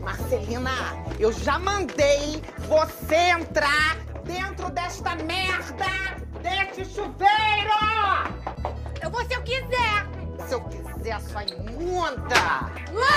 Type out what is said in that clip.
Marcelina, eu já mandei você entrar dentro desta merda deste chuveiro! Eu vou se eu quiser. Se eu quiser, sua imunda! Lá!